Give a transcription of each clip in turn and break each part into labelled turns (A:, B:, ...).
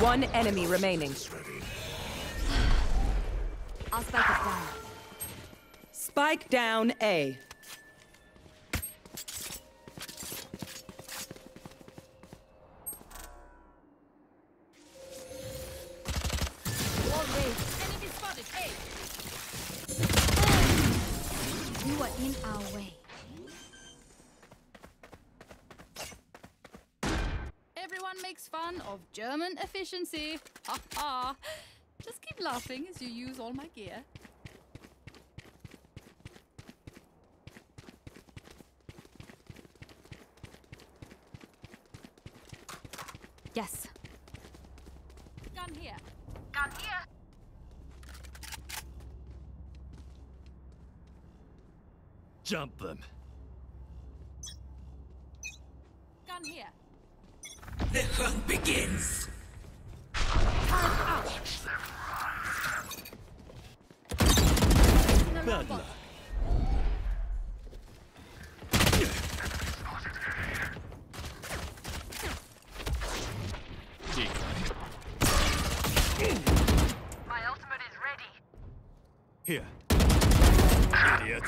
A: One enemy remaining.
B: I'll spike it down.
A: Spike down A.
B: Enemy spotted. Hey. You are in our way.
C: Fun of German efficiency. Ha ha. Just keep laughing as you use all my gear.
B: Yes.
C: Gun here.
D: Gun here.
E: Jump them.
C: Gun here.
F: The hunt begins.
E: Bad luck. Decoy.
D: My ultimate is ready.
E: Here. Ah. Idiot.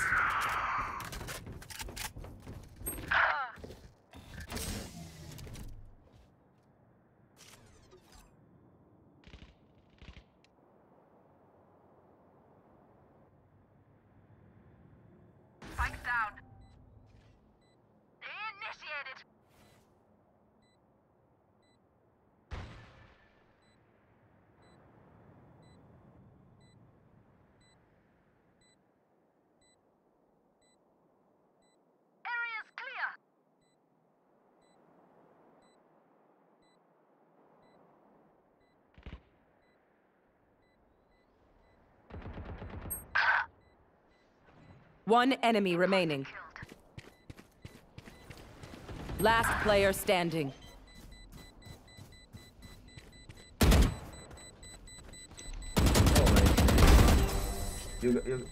D: Spikes down. Initiated. Area's clear.
A: One enemy remaining. Last player standing.
G: You, got- you,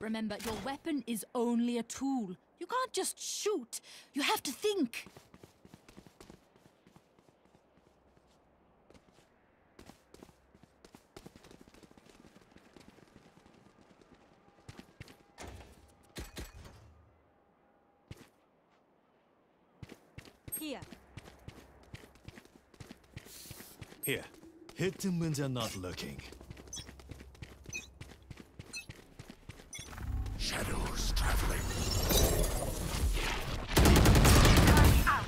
C: Remember, your weapon is only a tool. You can't just shoot. You have to think.
B: Here.
E: Here. Hit them when they're not looking.
F: Shadows traveling.
D: Out.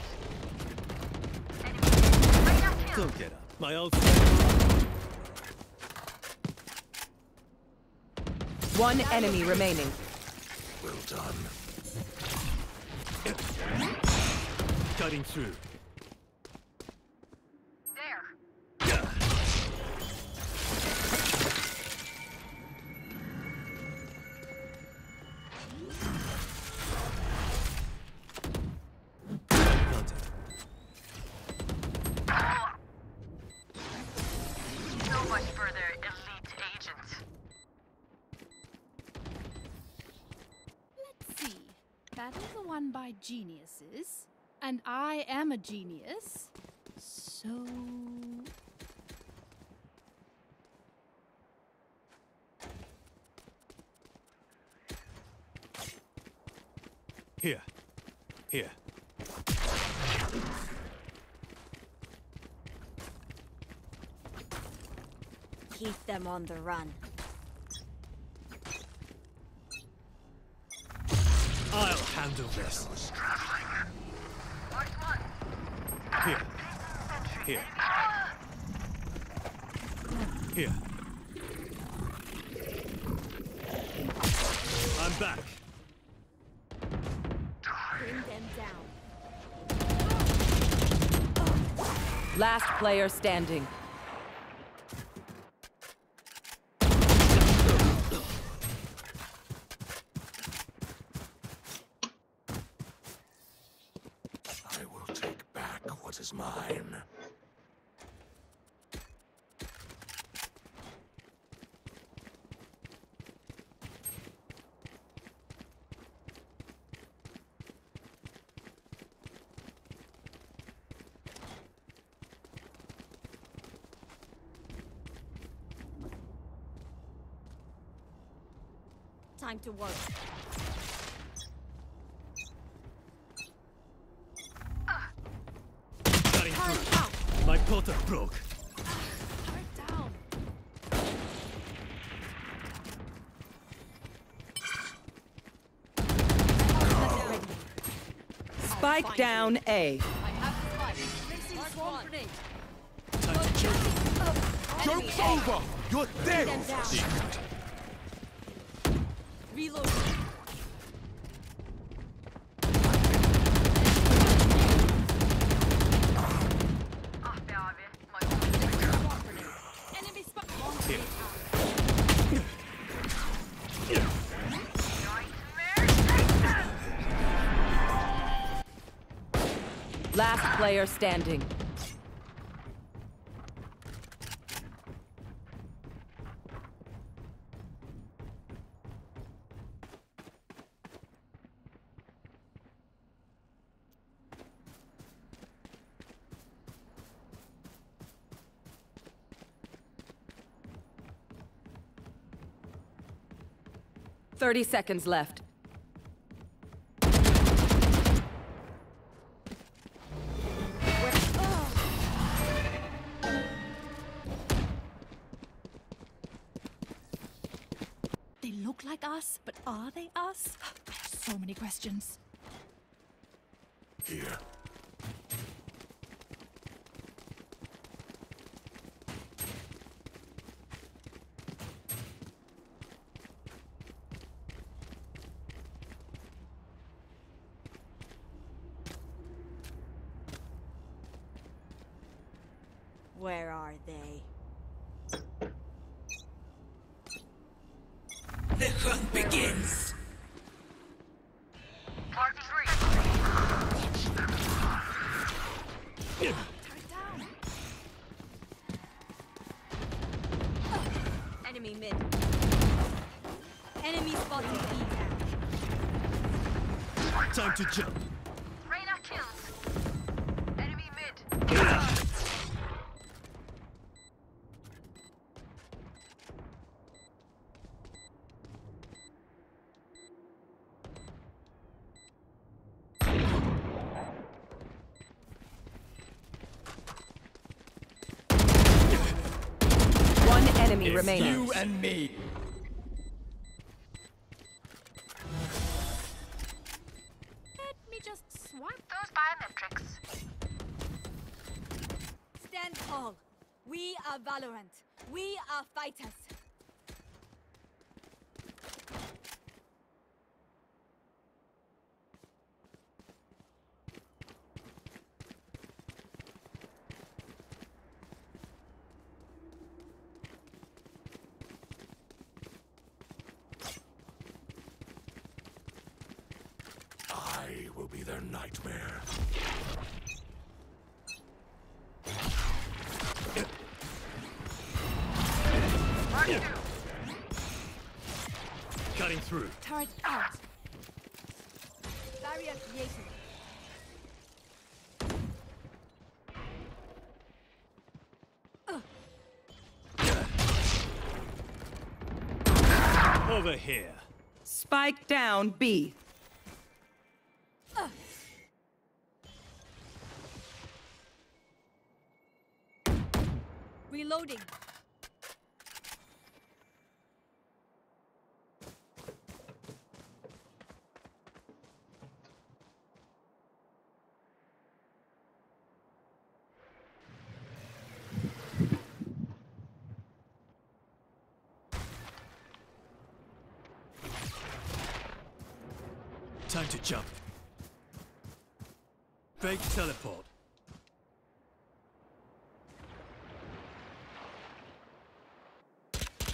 D: Enemy. Right up here.
E: Don't get up. My ult.
A: One enemy remaining.
F: Well done.
D: Agent.
C: Let's see. Battles won by geniuses, and I am a genius. So.
E: Here. Here.
B: Keep them on the run.
E: I'll handle this.
D: Marked one.
E: Here. Here. Here. I'm back.
B: Bring them down.
A: Last player standing.
F: mine.
B: Time to work.
E: Through. My broke.
C: Turret down.
A: Spike down A.
C: I have the spike. Placing swarm grenade.
E: Time to jump.
F: Joke's over! You're dead!
B: Them down.
E: Secret.
B: Reload.
A: Player standing. Thirty seconds left.
C: Like us, but are they us? I have so many questions.
F: Here.
B: Where are they?
H: The hunt begins.
D: Party three.
C: Turret down.
B: Enemy mid. Enemy spotted B.
E: Time to jump.
D: Reyna killed. Enemy mid.
A: One enemy
E: It's
A: remaining.
E: you and me.
C: Let me just swap.
D: Those biometrics.
B: Stand tall. We are Valorant. We are fighters.
F: I will be their nightmare.
E: Cutting through.
C: Turret out.
B: Barrier created.
E: Over here.
A: Spike down B.
B: Reloading.
E: Time to jump. Fake teleport.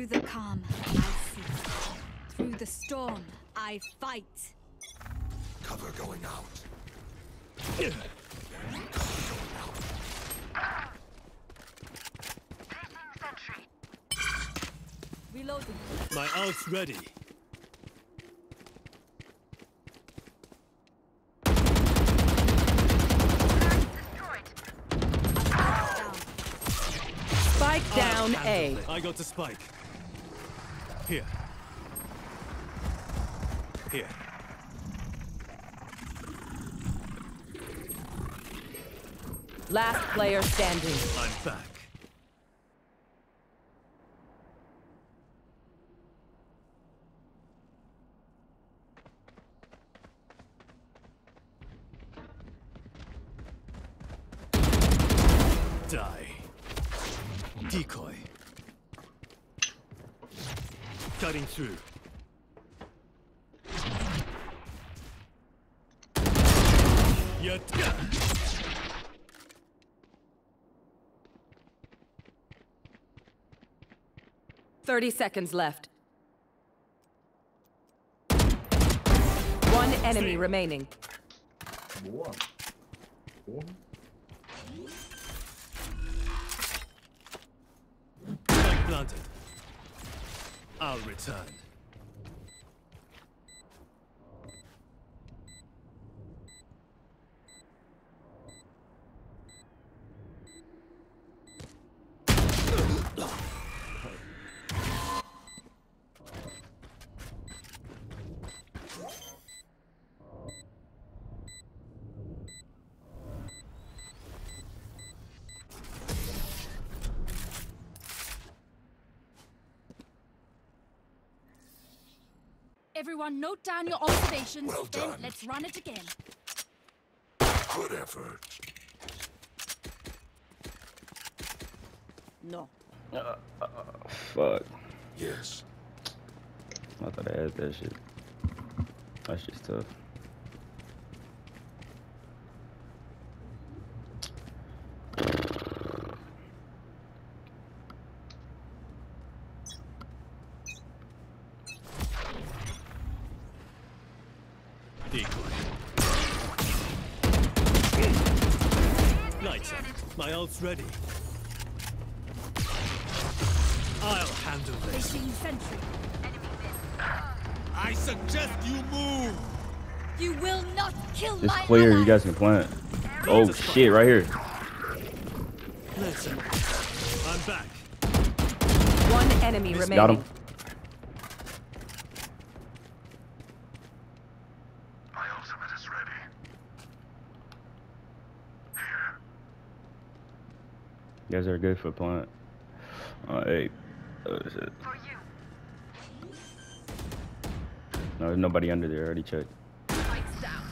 B: Through the calm, I see. Through the storm, I fight.
F: Cover going out.
D: Sentry.
B: Reloading.
E: My ult's ready.
A: Spike down A.
E: I handle it. I got the spike. Here. Here.
A: Last player standing.
E: I'm back. Die. Decoy. Cutting through. Yet.
A: 30 seconds left. One enemy remaining.
G: Boa. Porra.
E: Planted. I'll return.
C: Everyone, note down your observations.
F: Well
C: then
F: done.
C: let's run it again.
F: Good effort.
A: No.
I: Uh, uh, fuck.
F: Yes.
I: I thought I had that shit. That's just tough.
E: Decoy. Lights up. My ready. I'll handle this.
B: Placing sentry.
E: I suggest you move.
B: You will not kill
I: It's
B: my
I: clear. You guys can plant. Oh shit! Right here.
E: Listen. I'm back.
A: One enemy remaining.
I: Got him.
F: My ultimate is ready.
I: You guys are good oh, for plant. Hey. Oh shit. No, there's nobody under there. I already checked.
C: Lights down.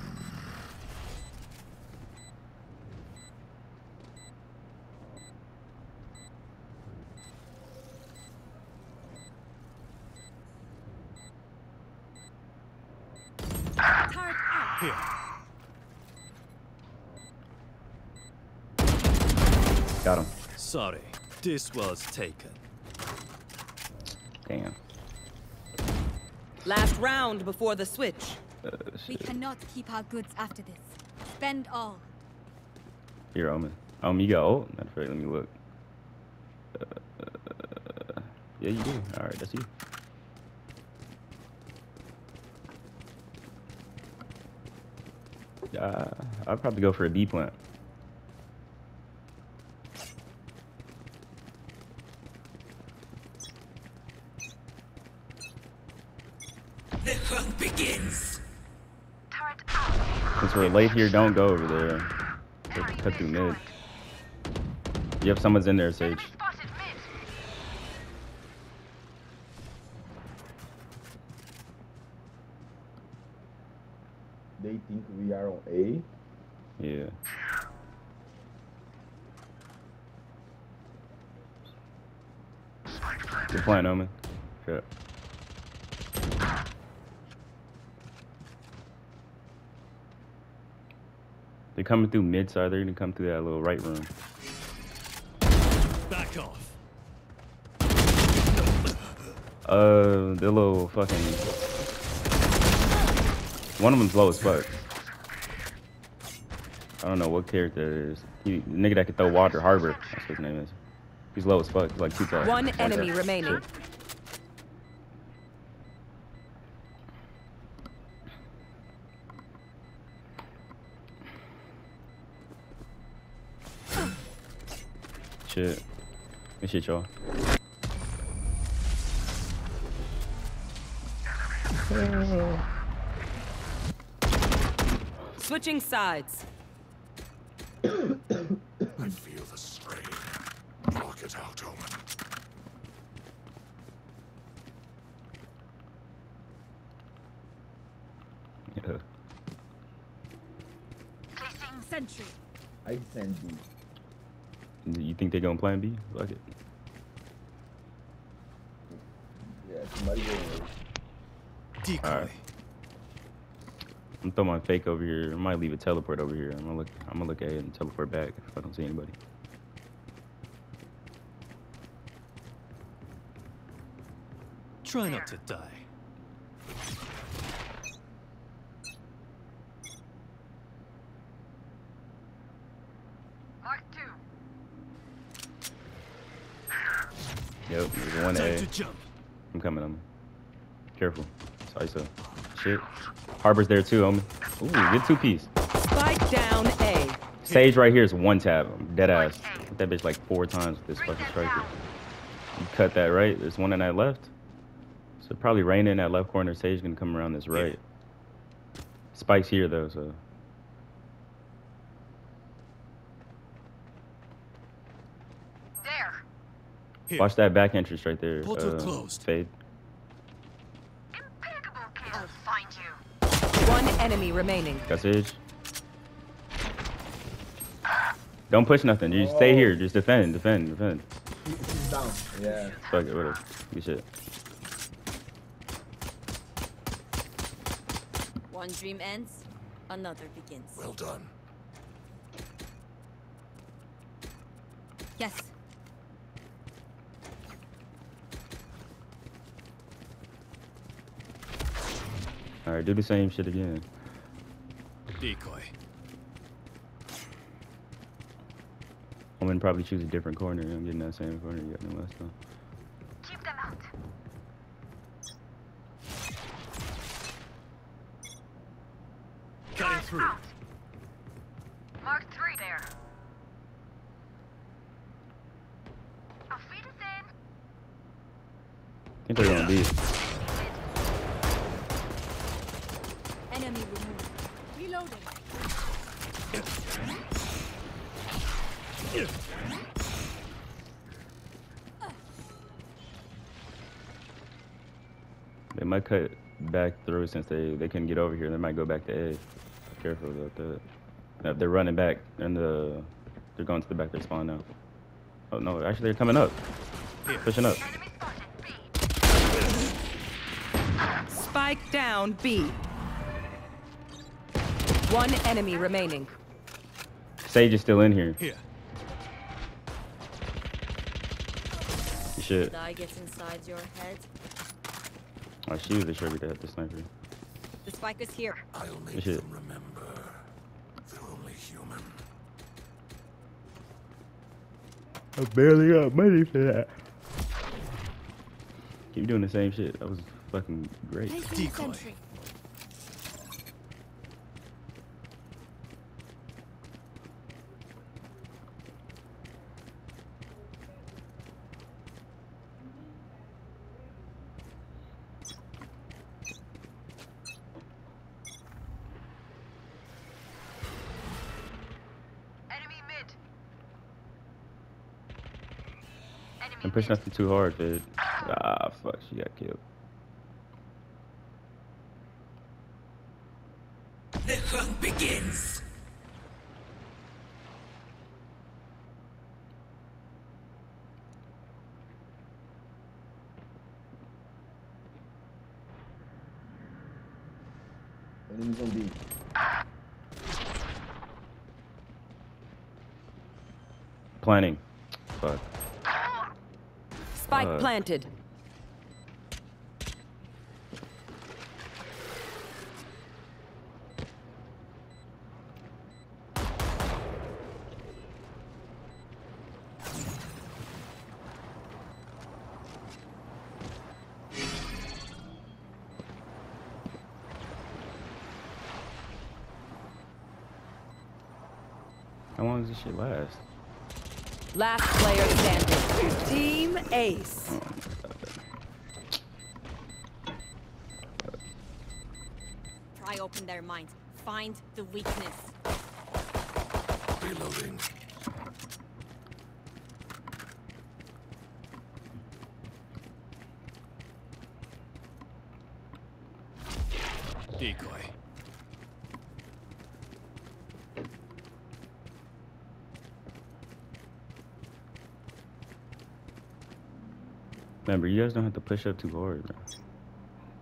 B: Turret out.
E: Here.
I: Got him.
E: Sorry. This was taken.
I: Damn.
A: Last round before the switch.
I: Uh,
B: We cannot keep our goods after this. Spend all.
I: Here, Omen. Um, you got ult? Matter of let me look. Uh, uh, yeah, you do. All right, that's you. Uh, I'd probably go for a B plant.
H: The hunt begins.
D: Turret out.
I: Since we're late here, don't go over there. Cut, cut through mid. You have someone's in there, Sage.
D: Enemy spotted mid.
G: They think we are on A.
I: Yeah. Good plan, Omen. Shut up. Coming through mid side. They're gonna come through that little right room.
E: Back off.
I: Uh, the little fucking. One of them's low as fuck. I don't know what character it is. He, the nigga that can throw water, Harbor. That's what his name is. He's low as fuck. He's like two tall.
A: One
I: Like
A: enemy
I: that.
A: remaining.
I: Shit. Good shit, y'all.
A: Switching sides.
F: I feel the strain. Block it out, Omen.
I: Yeah.
D: Placing
B: Sentry.
G: I send B.
I: You think they gonna plan B? Fuck it.
G: Yeah, somebody go A.
E: Decoy.
I: Alright. I'm throwing my fake over here. I might leave a teleport over here. I'm gonna look. I'm gonna look at it and teleport back if I don't see anybody.
E: Try not to die.
I: Yep, there's one
E: Time
I: A.
E: to jump.
I: I'm coming. I'm careful. Sorry, so shit. Harbor's there too, homie. Ooh, good two piece.
A: Spike down A.
I: Sage right here is one tab. I'm dead ass. Hit that bitch like four times with this fucking striker. You cut that right. There's one in that left. So probably Rain in that left corner. Sage gonna come around this right. Spike's here though, so
E: Here.
I: watch that back entrance right there.
E: Portal
I: uh,
E: closed.
I: Fade.
D: I'll find you.
A: One enemy remaining.
I: Got Sage. Don't push nothing. You stay here. Just defend, defend, defend.
G: He's down. Yeah.
I: Fuck it, whatever. Good shit.
B: One dream ends, another begins.
F: Well done.
B: Yes.
I: All right, do the same shit again.
E: Decoy.
I: I'm gonna probably choose a different corner. I'm getting that same corner you got me last time.
D: Keep them out.
E: Cutting through.
D: Out. Mark three there. Auf Wiedersehen.
I: I think they're gonna be. Through since they they couldn't get over here. They might go back to A. Careful about that. Now, if they're running back and the they're going to the back. They spawn now. Oh no, actually they're coming up. yeah. Pushing up.
D: Enemy spotted. B.
A: Spike down B. One enemy remaining.
I: Sage is still in here.
E: Here.
I: Shit.
B: Did I get inside your head?
I: Oh, she was the sure to have the sniper.
B: The spike is here.
F: I'll make
I: shit.
F: them remember. They're only human.
I: I barely got money for that. Keep doing the same shit. That was fucking great.
B: Placing
E: Decoy.
B: sentry.
D: Enemy mid. Enemy
I: I'm pushing nothing too hard, dude. Ah, fuck, she got killed.
H: The hunt begins.
G: Enemies on B.
I: Planning.
A: Spike
I: uh,
A: planted.
I: How long does this shit last?
A: Last player standing. Team Ace.
B: Pry open their minds. Find the weakness.
F: Reloading.
E: Decoy.
I: Remember, you guys don't have to push up too hard, bro.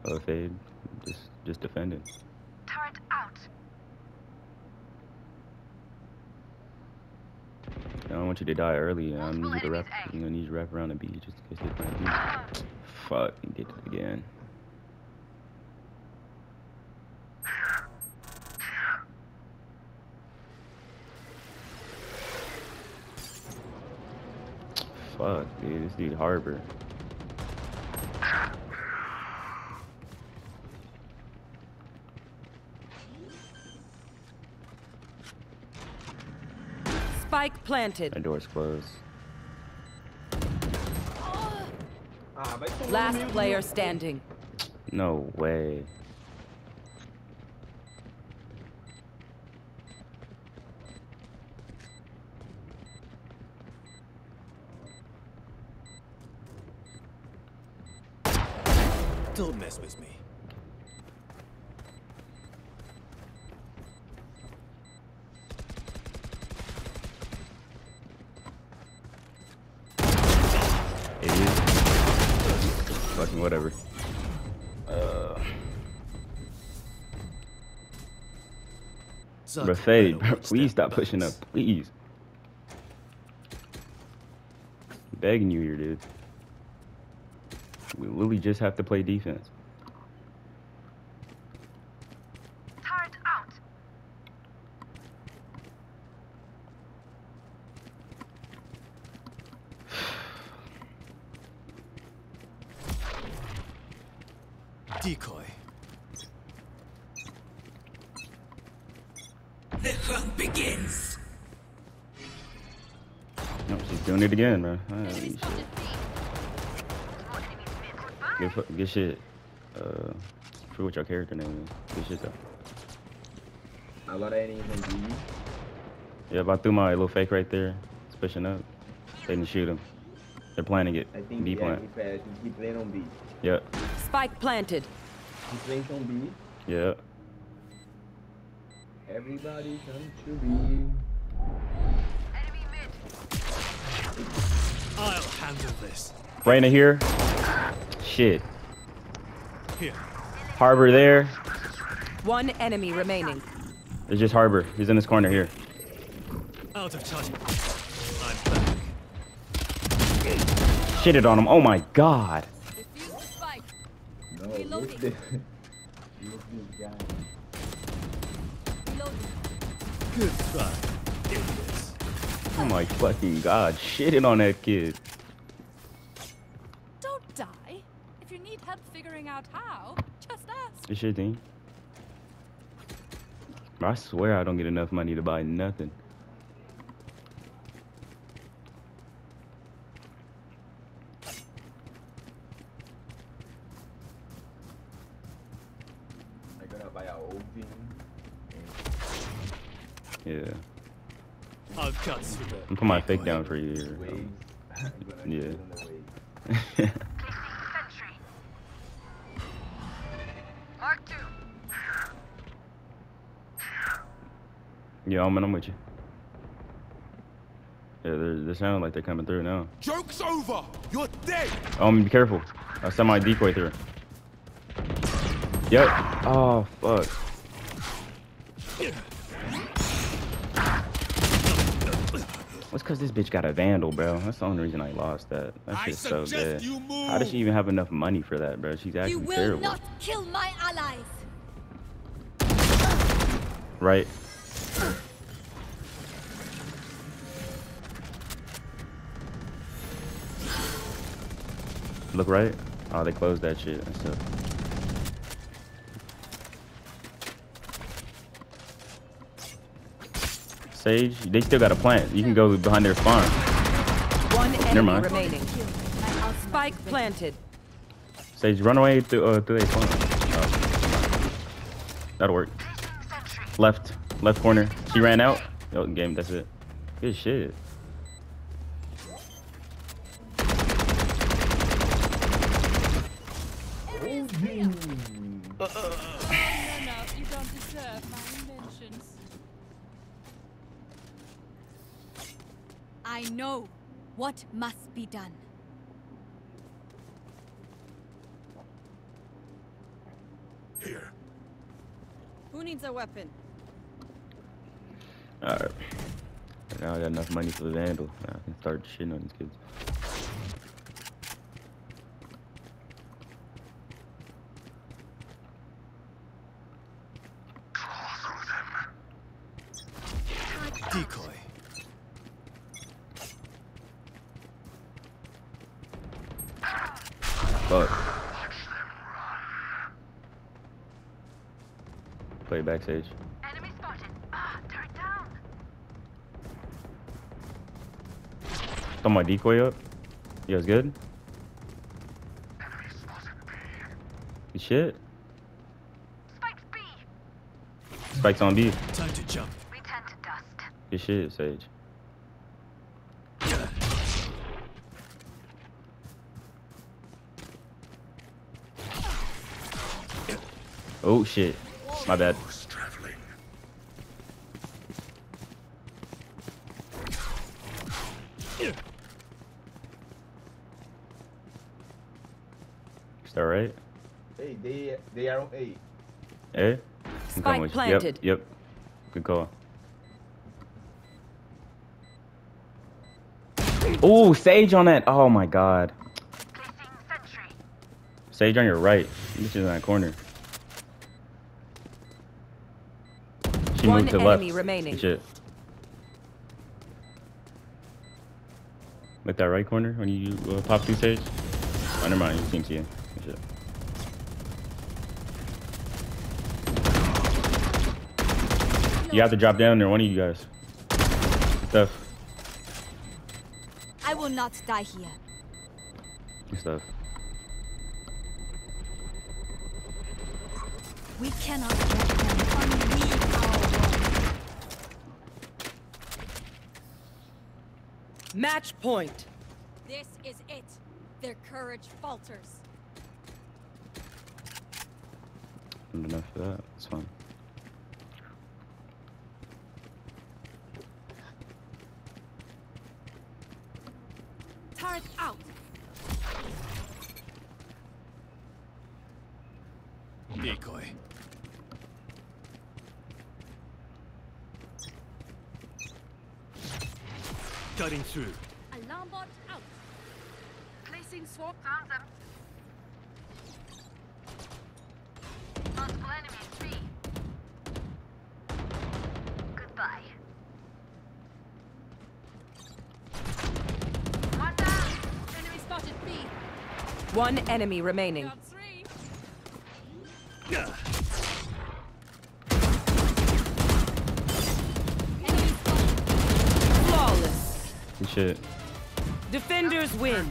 I: Oh, fade. Just, just defend it.
D: Turret out.
I: I don't want you to die early. I need you to wrap. I'm gonna need you to wrap around the B just in case they find B. Fuck, you did it again. Fuck, dude, this dude Harbor.
A: Spike planted.
I: That door's closed.
G: Ah, vai tomar no
A: Last player standing.
I: No way.
E: Don't mess with me.
I: Whatever. Uh,
E: Suck,
I: bro, Fade,
E: better
I: bro,
E: watch
I: please stop pushing up, please. Begging you here, dude. We literally just have to play defense.
D: Turret out.
E: Decoy.
H: The hunt begins.
I: No, she's doing it again, bro. Holy shit. Good, fu- good shit. Uh, I forget what your character name is. Good shit though.
G: Agora eles vão vir.
I: Yeah, if I threw my little fake right there, it's pushing up. They didn't shoot him. They're planning it.
G: I think
I: B plant.
G: he, play, he played on B.
I: Yep.
A: Spike planted.
G: He plays on B.
I: Yep.
G: Everybody come to B.
D: Enemy mid.
E: I'll handle this.
I: Reyna here. Shit.
E: Here.
I: Harbor there.
A: One enemy remaining.
I: It's just Harbor. He's in this corner here.
E: Out of charge. I'm back.
I: Shitted on him. Oh my god.
B: Defuse the spike.
G: No,
B: Reloading.
G: look this. look this guy.
B: Reloading.
E: Good try. Idiots.
I: Oh my fucking god. Shitted on that kid.
C: Don't die. If you need help figuring out how, just ask.
I: This shit, team. I swear I don't get enough money to buy nothing.
G: I'm gonna buy a Odin.
I: Yeah.
E: I'll cut through the.
I: I'm put my fake down for you here.
G: Waves.
I: Yeah. yeah, I'm, I'm with you. Yeah, they're, they sound like they're coming through now.
F: Joke's over! You're dead!
I: Um, be careful. I sent my decoy through. Yep. Oh, fuck. What's cause this bitch got a vandal, bro? That's the only reason I lost that. That
F: I
I: shit's so
F: suggest
I: dead.
F: you move.
I: How does she even have enough money for that, bro? She's actually terrible.
B: You
I: actually
B: will
I: terrible.
B: not kill my allies.
I: Right? Look right. Oh, they closed that shit. That's tough. Sage, they still got a plant. You can go behind their farm.
A: One enemy
I: mind.
A: remaining. Spike planted.
I: Sage, run away through uh, through their spawn. Oh. That'll work. Left, left corner. She ran out. Yo, game. That's it. Good shit.
B: Be done.
F: Here.
B: Who needs a weapon?
I: Alright. Now I got enough money for the vandal. Now I can start shitting on these kids.
E: Decoy.
I: Fuck. Play backstage.
D: Enemy spotted. Ah, turret down.
I: Throw my decoy up. You guys good? Good shit.
D: Spike B.
I: Spikes on B.
E: Time to jump.
D: We tend to dust.
I: Good shit, Sage. Oh shit. My bad.
F: Who's traveling?
I: Is that right?
G: Hey, they they are on A.
I: Eh?
A: Spike planted.
I: Yep, yep. Good call. Oh, Sage on that. Oh my god. Sage on your right. This is in that corner. She
A: One
I: moved to the left.
A: remaining.
I: Shit. Like that right corner when you uh, pop through Sage? Oh, never mind. You can't see it. Shit. You have to drop down there, one of you guys. Good stuff.
B: I will not die here.
I: Good stuff.
B: We cannot let them unleash our world.
A: Match point.
B: This is it. Their courage falters.
I: Enough for that. It's fine.
B: Out.
D: One
C: enemy
A: remaining.
C: Got three.
B: Enemy spotted.
A: Flawless.
I: Good shit.
A: Defenders win.